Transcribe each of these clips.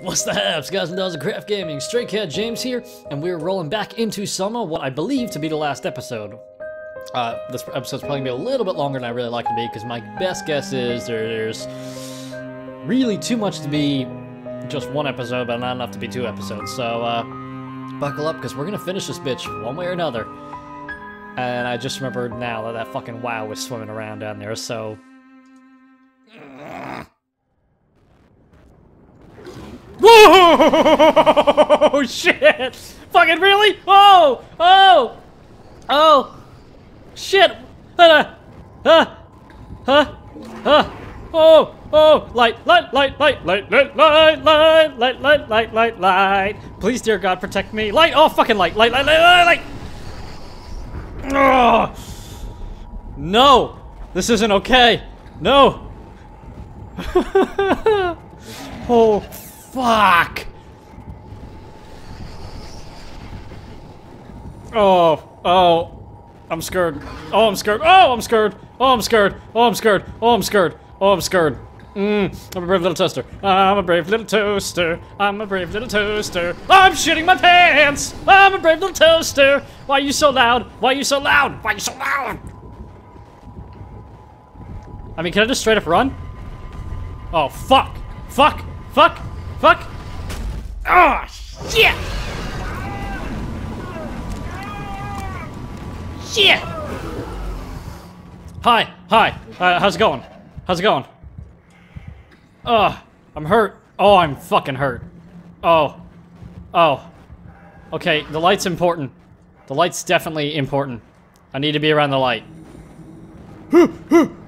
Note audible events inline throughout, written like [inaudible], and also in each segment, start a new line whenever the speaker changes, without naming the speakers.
What's the haps, guys and dolls of CRFT Gaming? Straycat James here, and we're rolling back into SOMA, what I believe to be the last episode. Uh, this episode's probably gonna be a little bit longer than I really like to be, because my best guess is there's really too much to be just one episode, but not enough to be two episodes. So, uh, buckle up, because we're gonna finish this bitch one way or another. And I just remembered now that that fucking WAU was swimming around down there, so... Whoa! Shit! Fucking really? Oh! Oh! Oh! Shit! Uh, uh, uh, uh, oh! Oh! Light! Light! Light! Light! Light! Light! Light! Light! Light! Light! Light! Light! Light! Please, dear God, protect me! Light! Oh, fucking light! Light! Light! Light! Light! Light! Oh! No! This isn't okay! No! oh, fuck! Oh, oh. I'm scared. Oh, I'm scared. Oh, I'm scared. Oh, I'm scared. Oh, I'm scared. Oh, I'm scared. Oh, I'm scared. Mmm, I'm a brave little toaster. I'm a brave little toaster. I'm a brave little toaster. I'm shitting my pants. I'm a brave little toaster. Why are you so loud? Why are you so loud? Why are you so loud? I mean, can I just straight up run? Oh, fuck. Fuck. Fuck. Fuck. Oh, shit. Shit. Hi. Hi. Uh, how's it going? How's it going? Ugh. I'm hurt. Oh, I'm fucking hurt. Oh. Oh. Okay, the light's important. The light's definitely important. I need to be around the light. [gasps]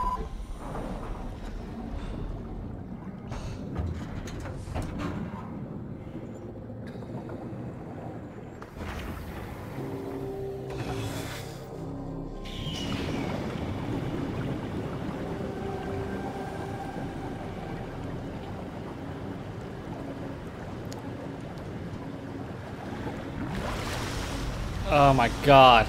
my god.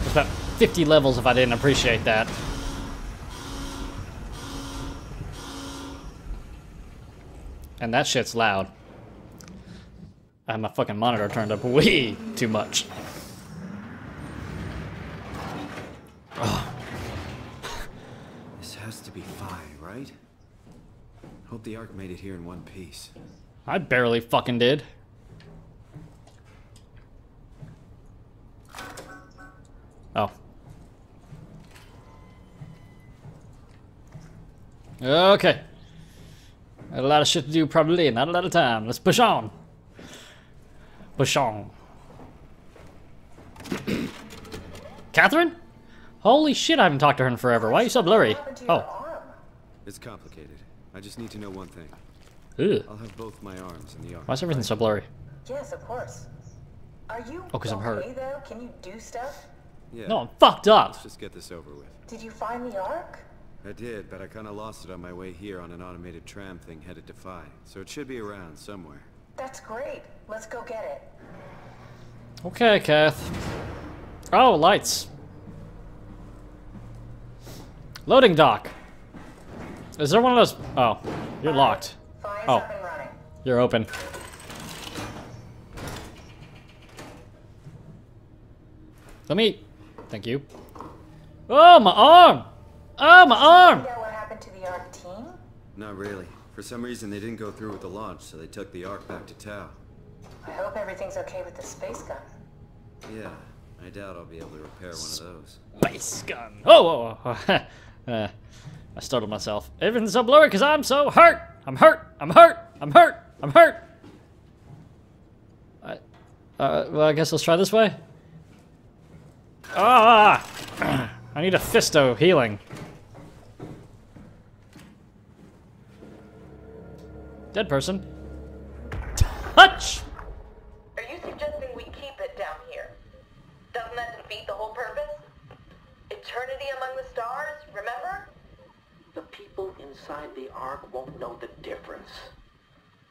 There's about 50 levels if I didn't appreciate that. And that shit's loud. I have my fucking monitor turned up [laughs] way too much. [sighs]
This has to be Phi, right? Hope the Ark made it here in one piece.
I barely fucking did. Okay. Got a lot of shit to do probably, not a lot of time. Let's push on. Push on. [clears throat] Catherine? Holy shit, I haven't talked to her in forever. Why are you so blurry? Oh.
It's complicated. I just need to know one thing.
Ugh.
I'll have both my arms in the Ark.
Why is everything so blurry?
Yes, of course. Are you
Oh, 'cause I'm hurt.
okay, though? Can you do stuff?
Yeah.
No, I'm fucked up.
Let's just get this over with.
Did you find the Ark?
I did, but I kind of lost it on my way here on an automated tram thing headed to Phi. So it should be around somewhere.
That's great. Let's go get it.
Okay, Kath. Oh, lights. Loading dock. Is there one of those? Oh, you're locked.
Fire's
Oh.
up and running.
You're open. Let me. Thank you. Oh, my arm! Oh, my arm!
Find out what happened to the Ark team?
Not really. For some reason, they didn't go through with the launch, so they took the Ark back to Tau.
I hope everything's okay with the space gun.
Yeah, I doubt I'll be able to repair one of those.
Space gun. Oh, oh, oh. [laughs] uh, I startled myself. Everything's so blurry because I'm so hurt. I'm hurt. I'm hurt. I'm hurt. I'm hurt. I, uh, well, I guess let's try this way. Ah! [clears throat] I need a fisto healing. Dead person. Touch!
Are you suggesting we keep it down here? Doesn't that defeat the whole purpose? Eternity among the stars, remember?
The people inside the Ark won't know the difference.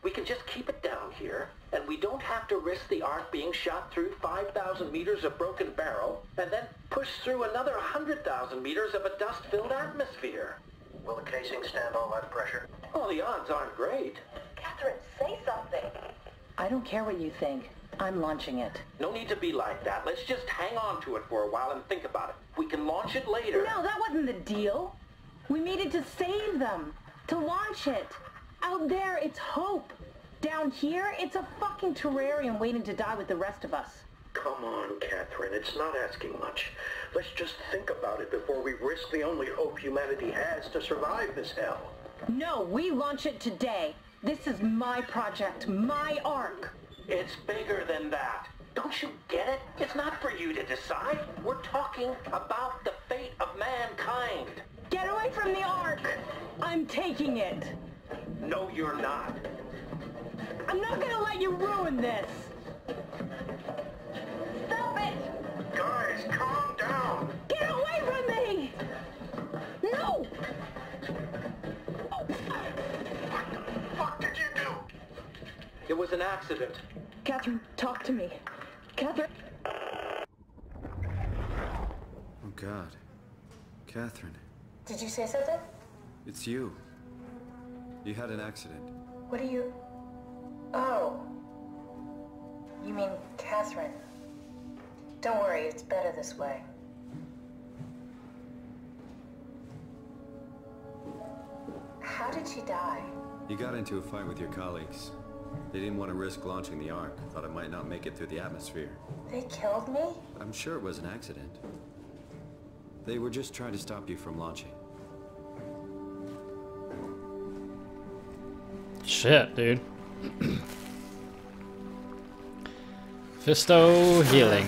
We can just keep it down here, and we don't have to risk the Ark being shot through 5,000 meters of broken barrel, and then push through another 100,000 meters of a dust-filled atmosphere.
Will the casing stand all that pressure?
Well, the odds aren't great.
Catherine, say something.
I don't care what you think. I'm launching it.
No need to be like that. Let's just hang on to it for a while and think about it. We can launch it later.
No, that wasn't the deal. We needed to save them. To launch it. Out there, it's hope. Down here, it's a fucking terrarium waiting to die with the rest of us.
Come on, Catherine. It's not asking much. Let's just think about it before we risk the only hope humanity has to survive this hell.
No, we launch it today. This is my project, my ark.
It's bigger than that. Don't you get it? It's not for you to decide. We're talking about the fate of mankind.
Get away from the ark! I'm taking it.
No, you're not.
I'm not gonna let you ruin this.
Stop it!
It was an accident.
Catherine, talk to me. Catherine.
Oh God. Catherine,
Did you say something?
it's you. You had an accident.
What are you... Oh. You mean Catherine. Don't worry, it's better this way. How did she die?
You got into a fight with your colleagues. They didn't want to risk launching the Ark. Thought it might not make it through the atmosphere.
They killed me?
I'm sure it was an accident. They were just trying to stop you from launching.
Shit, dude. [clears throat] Fisto healing.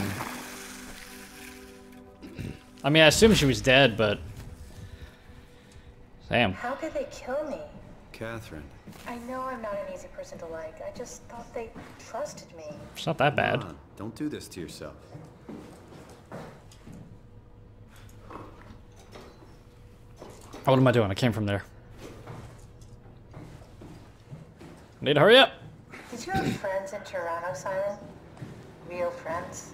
I mean, I assume she was dead, but... Damn.
How could they kill me?
Catherine,
I know I'm not an easy person to like. I just thought they trusted me.
It's not that bad.
on, don't do this to yourself.
What am I doing? I came from there. Need to hurry up.
Did you have friends in Toronto, Simon? Real friends?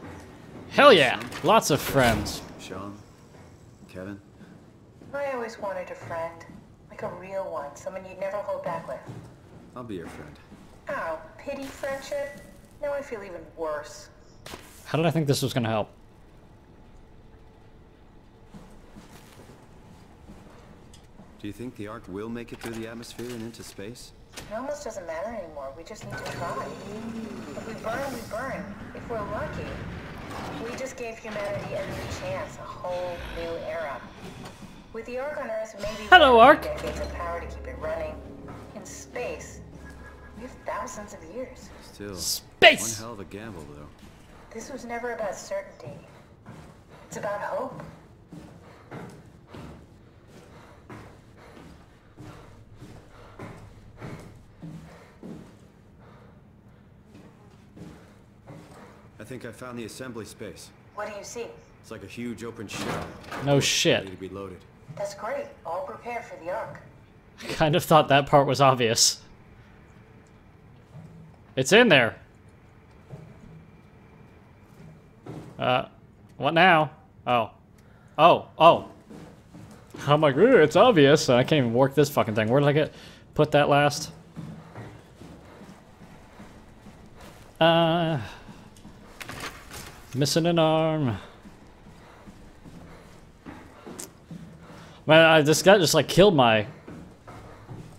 Hell yeah. Lots of friends.
Sean? Kevin?
I always wanted a friend. Like a real one. Someone you'd never hold back with.
I'll be your friend.
Oh, pity friendship? Now I feel even worse.
How did I think this was gonna help?
Do you think the Ark will make it through the atmosphere and into space?
It almost doesn't matter anymore. We just need to try. If we burn, we burn. If we're lucky, we just gave humanity a new chance, a whole new era. With the Ark on Earth, maybe
Hello, Ark.
decades of power to keep it running. In space, we have thousands of years.
Still,
Space!
one hell of a gamble, though.
This was never about certainty. It's about hope.
I think I found the assembly space.
What do you see?
It's like a huge open shell,
No
ready
shit.
to be loaded.
That's great. All prepared for the Ark.
Kind of thought that part was obvious. It's in there. Uh, what now? Oh. Oh, oh. I'm like, "Ooh, it's obvious. I can't even work this fucking thing. Where did I get put that last? Uh, missing an arm. Man, I, this guy just like killed my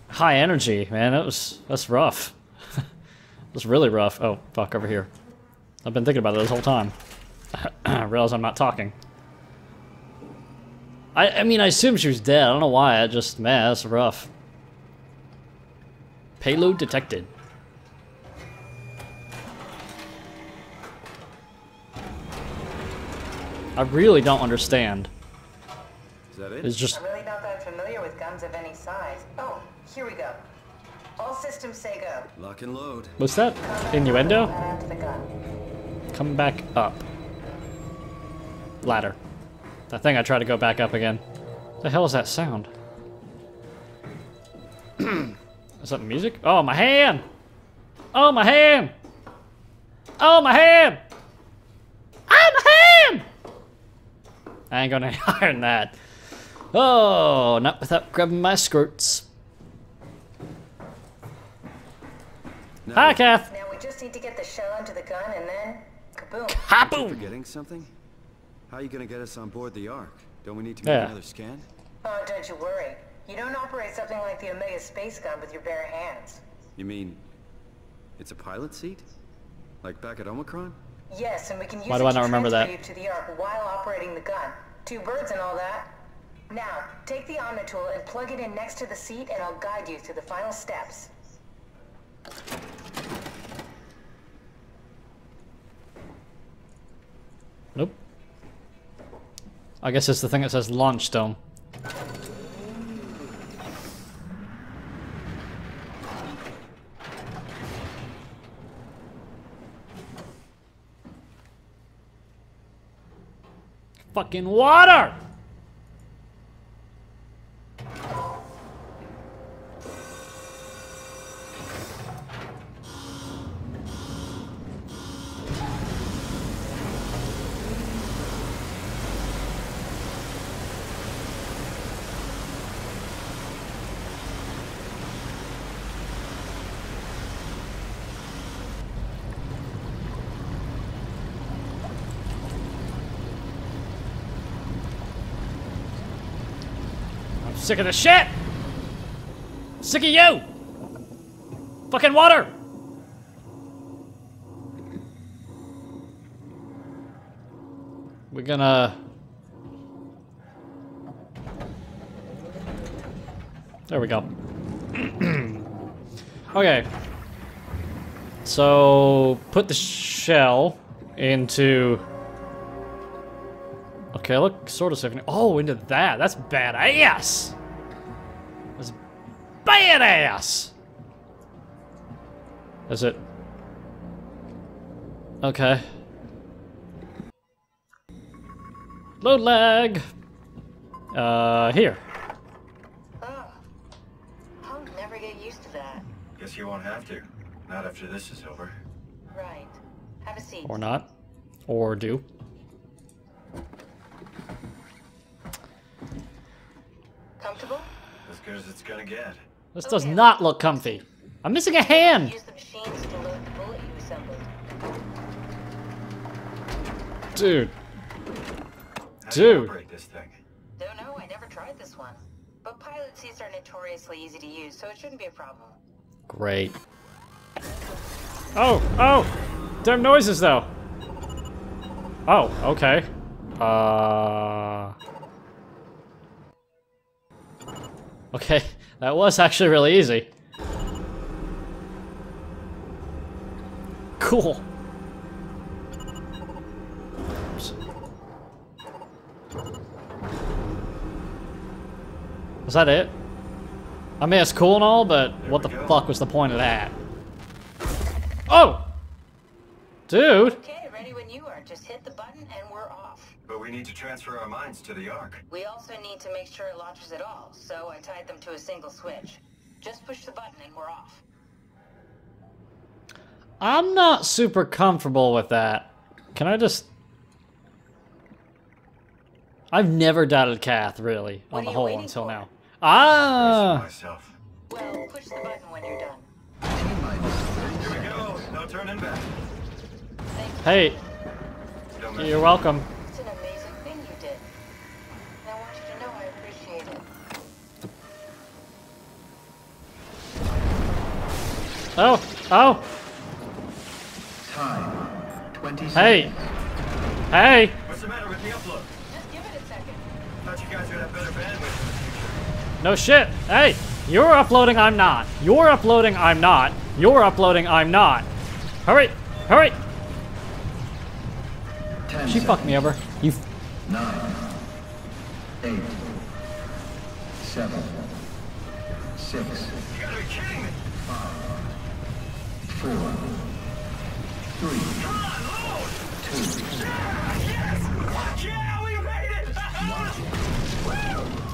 high energy, man. That was that's rough. [laughs] That's really rough. Oh, fuck, over here. I've been thinking about it this whole time. I [clears throat] realize I'm not talking. I, I mean, I assume she was dead. I don't know why. I just, man, that's rough. Payload detected. I really don't understand.
Is that it?
It's just
I'm really not that familiar with guns of any size. Oh, here we go. All systems say go.
Lock and load.
Was that innuendo?
Add to the gun.
Come back up. Ladder. That thing I tried to go back up again. The hell is that sound? [clears throat] is that music? Oh, my hand! Oh, my hand! Oh, my hand! Oh, my hand! I ain't gonna [laughs] iron that. Oh, not without grabbing my skirts.
Now,
Hi, Kath.
Now we just need to get the shell onto the gun and then kaboom.
Kaboom!
Forgetting something? How are you gonna get us on board the Ark? Don't we need to make
Yeah.
another scan?
Oh, don't you worry. You don't operate something like the Omega space gun with your bare hands.
You mean it's a pilot seat? Like back at Omicron?
Yes, and we can use
Why
it
do I
to
not remember that?
transfer you to the Ark while operating the gun. Two birds and all that. Now, take the Omnitool and plug it in next to the seat and I'll guide you through the final steps.
Nope. I guess it's the thing that says launch dome. Fucking water! Sick of this shit! Sick of you! Fucking water! We're gonna... There we go. [clears throat] okay. So, put the shell into... Okay, look sort of safe. Oh, into that. That's badass! That's badass! Is it? Okay. Load lag! Uh, here.
Oh, I'll never get used to that.
Guess you won't have to. Not after this is over.
Right. Have a seat.
Or not. Or do.
Comfortable?
As good as it's gonna get.
This does not look comfy. I'm missing a hand!
Use the machines to load the bullet you assembled.
Dude.
How
Dude.
operate this thing?
Don't know, I never tried this one. But pilot seats are notoriously easy to use, so it shouldn't be a problem.
Great. Oh, oh! Damn noises, though. Oh, okay. Uh... Okay, that was actually really easy. Cool. Oops. Was that it? I mean, it's cool and all, but what the
go.
fuck was the point of that? Oh! Dude!
Okay, ready when you are. Just hit the button and we're off.
But we need to transfer our minds to the Ark.
We also need to make sure it launches at all, so I tied them to a single switch. Just push the button and we're off.
I'm not super comfortable with that. Can I just... I've never doubted Kath, really,
What
on the whole until
for?
now. Ah!
Myself.
Well, push the button when you're done.
Here we go. No turning back.
Hey, you're welcome. Oh, oh,
Time. 20
hey, hey.
What's the matter with the upload?
Just give it a second.
Thought you guys would have better bandwidth.
No shit. Hey, you're uploading, I'm not. You're uploading, I'm not. You're uploading, I'm not. Hurry, hurry.
10
She fucked me over. You.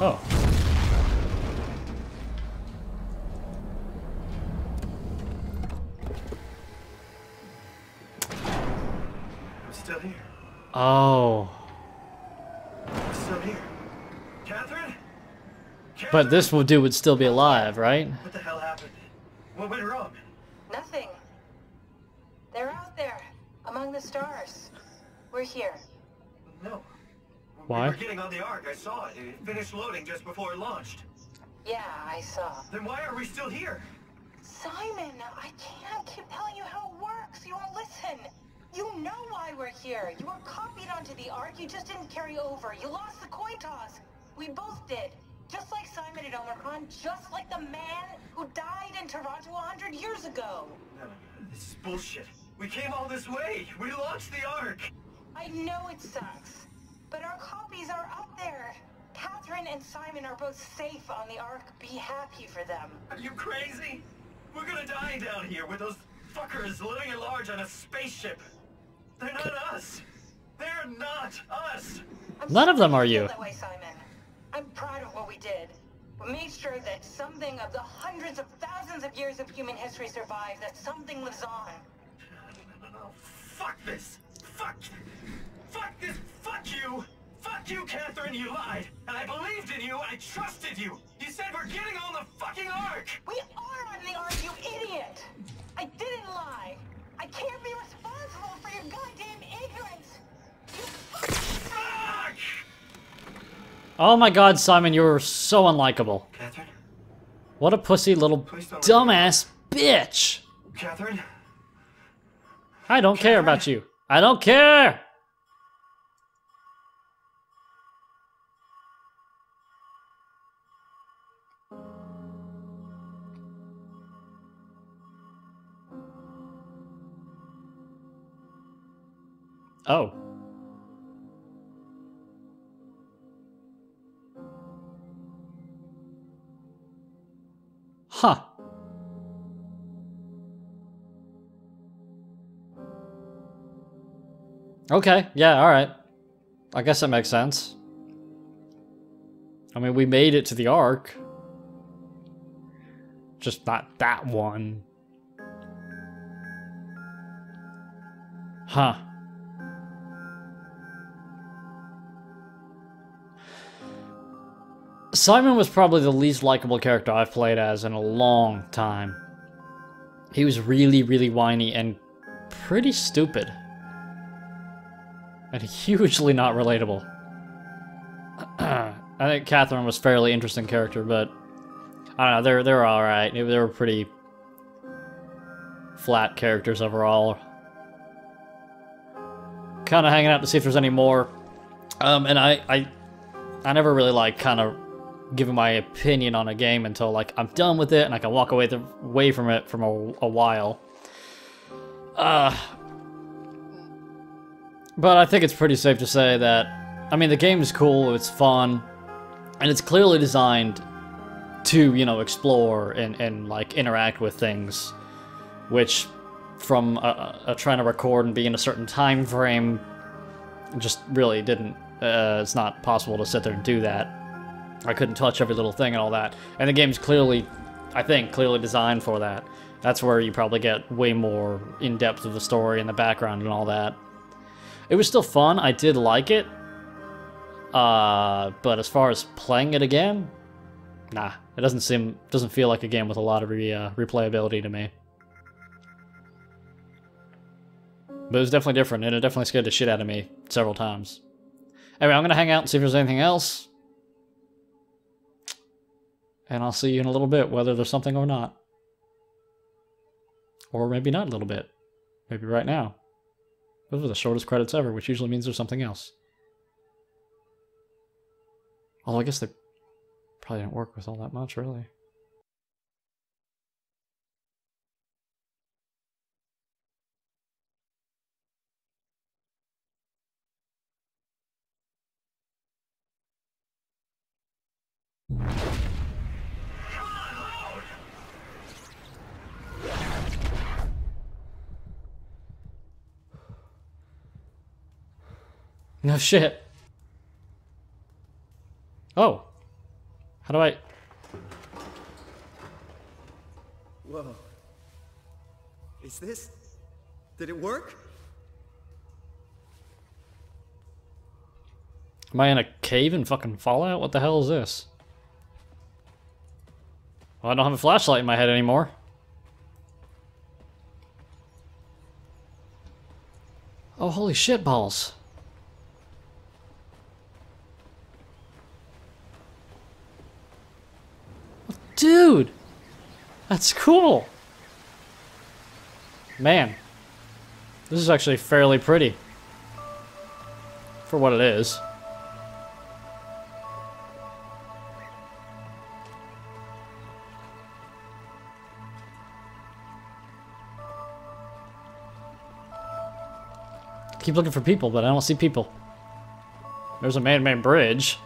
Oh.
I'm still here.
Oh.
I'm still here. Catherine?
But this would dude would still be alive, right?
What the hell happened? What went wrong?
Nothing. They're out there, among the stars. We're here.
No.
Why?
We were getting on the Ark. I saw it. It finished loading just before it launched.
Yeah, I saw.
Then why are we still here?
Simon, I can't keep telling you how it works. You won't listen. You know why we're here. You were copied onto the Ark. You just didn't carry over. You lost the coin toss. We both did. Just like Simon at Omicron, just like the man who died in Toronto a hundred years ago.
No, this is bullshit. We came all this way. We launched the Ark.
I know it sucks, but our copies are up there. Catherine and Simon are both safe on the Ark. Be happy for them.
Are you crazy? We're gonna die down here with those fuckers living at large on a spaceship. They're not us. They're not us.
I'm
None of them are you.
That way, Simon. I'm proud of what we did. We made sure that something of the hundreds of thousands of years of human history survived. That something lives on.
No, no, no. Fuck this. Fuck. Fuck this. Fuck you. Fuck you, Catherine. You lied. And I believed in you. I trusted you. You said we're getting on the fucking Ark.
We are on the Ark, you idiot! I didn't lie. I can't be responsible for your goddamn ignorance. You
Fuck!
Oh my god, Simon, you're so unlikable.
Catherine?
What a pussy little dumbass bitch.
Catherine?
I don't care about you. I don't care. Oh. Huh. Okay, yeah, alright. I guess that makes sense. I mean, we made it to the Ark. Just not that one. Huh. Simon was probably the least likable character I've played as in a long time. He was really, really whiny and pretty stupid. And [laughs] hugely not relatable. [clears throat] I think Catherine was a fairly interesting character, but I don't know, they're they're alright. They were pretty flat characters overall. Kinda hanging out to see if there's any more. Um, and I, I I never really like kind of giving my opinion on a game until like I'm done with it and I can walk away the, away from it from a, a while. Uh, but I think it's pretty safe to say that I mean the game is cool, it's fun, and it's clearly designed to you know explore and and like interact with things, which from a trying to record and be in a certain time frame just really didn't. Uh, it's not possible to sit there and do that. I couldn't touch every little thing and all that. And the game's clearly, I think, clearly designed for that. That's where you probably get way more in depth of the story and the background and all that. It was still fun. I did like it. Uh, but as far as playing it again, nah, it doesn't seem doesn't feel like a game with a lot of re, uh, replayability to me. But it was definitely different, and it definitely scared the shit out of me several times. Anyway, I'm gonna hang out and see if there's anything else. And I'll see you in a little bit, whether there's something or not. Or maybe not a little bit. Maybe right now. Those were the shortest credits ever, which usually means there's something else. Although I guess they probably didn't work with all that much, really. [laughs] No shit. Oh. How do I...
Whoa. Is this... Did it work?
Am I in a cave in fucking Fallout? What the hell is this? Well, I don't have a flashlight in my head anymore. Oh, holy shit balls. Dude! That's cool! Man. This is actually fairly pretty. For what it is. Keep looking for people, but I don't see people. There's a man-made bridge.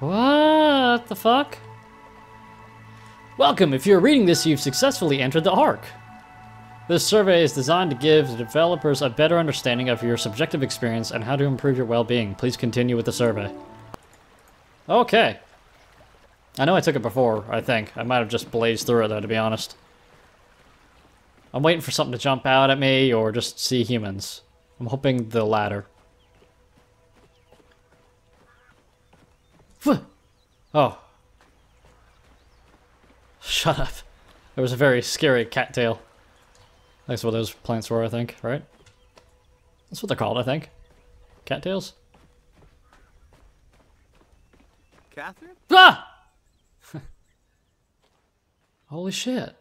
What the fuck? Welcome! If you're reading this, you've successfully entered the Ark. This survey is designed to give the developers a better understanding of your subjective experience and how to improve your well-being. Please continue with the survey. Okay. I know I took it before, I think. I might have just blazed through it, though, to be honest. I'm waiting for something to jump out at me or just see humans. I'm hoping the latter. Oh. Shut up. It was a very scary cattail. That's what those plants were, I think, right? That's what they're called, I think. Cattails?
Catherine?
Ah! [laughs] Holy shit.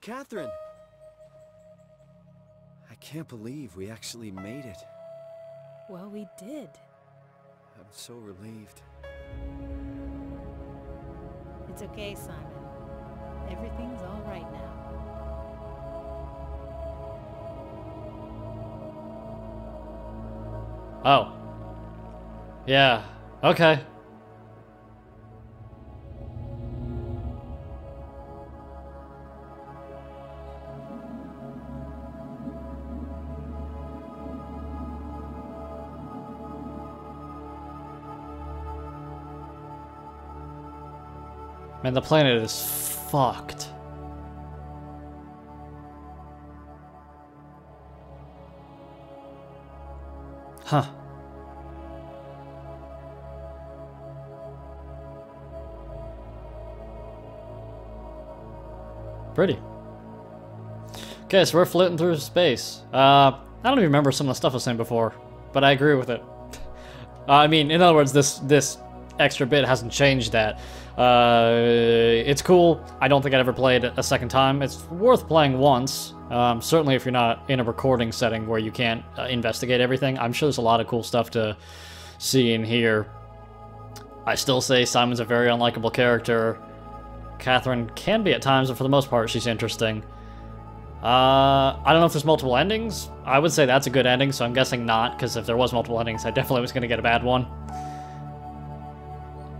Catherine! I can't believe we actually made it.
Well, we did.
I'm so relieved.
It's okay, Simon. Everything's all right now.
Oh. Yeah. Okay. Man, the planet is fucked. Huh. Pretty. Okay, so we're floating through space. Uh, I don't even remember some of the stuff I was saying before, but I agree with it. [laughs] Uh, I mean, in other words, this this extra bit hasn't changed that. Uh, it's cool. I don't think I'd ever play it a second time. It's worth playing once. Um, certainly if you're not in a recording setting where you can't uh, investigate everything. I'm sure there's a lot of cool stuff to see and hear. I still say Simon's a very unlikable character. Catherine can be at times, but for the most part, she's interesting. Uh, I don't know if there's multiple endings. I would say that's a good ending, so I'm guessing not, because if there was multiple endings, I definitely was going to get a bad one.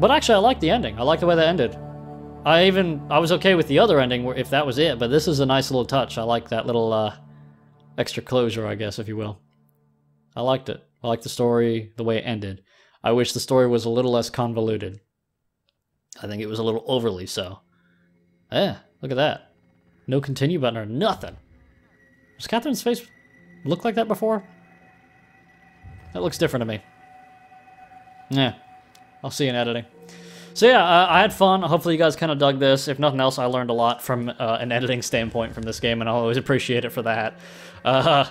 But actually, I like the ending. I like the way that ended. I even, I was okay with the other ending if that was it, but this is a nice little touch. I like that little, uh, extra closure, I guess, if you will. I liked it. I like the story, the way it ended. I wish the story was a little less convoluted. I think it was a little overly so. Yeah, look at that. No continue button or nothing. Does Catherine's face look like that before? That looks different to me. Yeah, I'll see you in editing. So yeah, uh, I had fun. Hopefully you guys kind of dug this. If nothing else, I learned a lot from uh, an editing standpoint from this game, and I'll always appreciate it for that. Uh,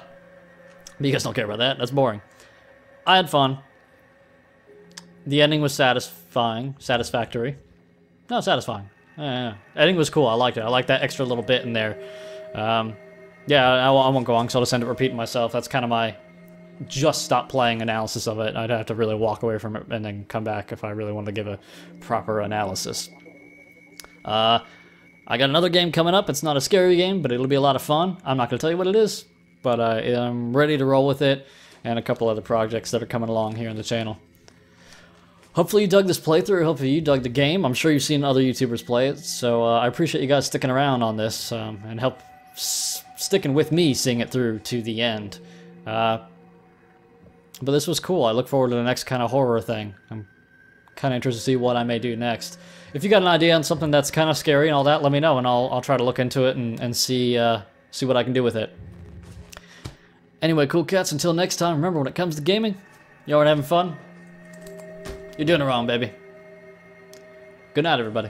you guys don't care about that. That's boring. I had fun. The ending was satisfying. Satisfactory. No, satisfying. Yeah, ending was cool. I liked it. I liked that extra little bit in there. Um, yeah, I, I won't go on because I'll just end up repeating myself. That's kind of my just stop playing analysis of it. I'd have to really walk away from it and then come back if I really wanted to give a proper analysis. Uh, I got another game coming up. It's not a scary game, but it'll be a lot of fun. I'm not going to tell you what it is, but uh, I'm ready to roll with it and a couple other projects that are coming along here on the channel. Hopefully you dug this playthrough. Hopefully you dug the game. I'm sure you've seen other YouTubers play it, so uh, I appreciate you guys sticking around on this um, and help sticking with me seeing it through to the end. Uh, but this was cool. I look forward to the next kind of horror thing. I'm kind of interested to see what I may do next. If you got an idea on something that's kind of scary and all that, let me know, and I'll, I'll try to look into it and, and see, uh, see what I can do with it. Anyway, cool cats, until next time, remember when it comes to gaming, you aren't having fun, you're doing it wrong, baby. Good night, everybody.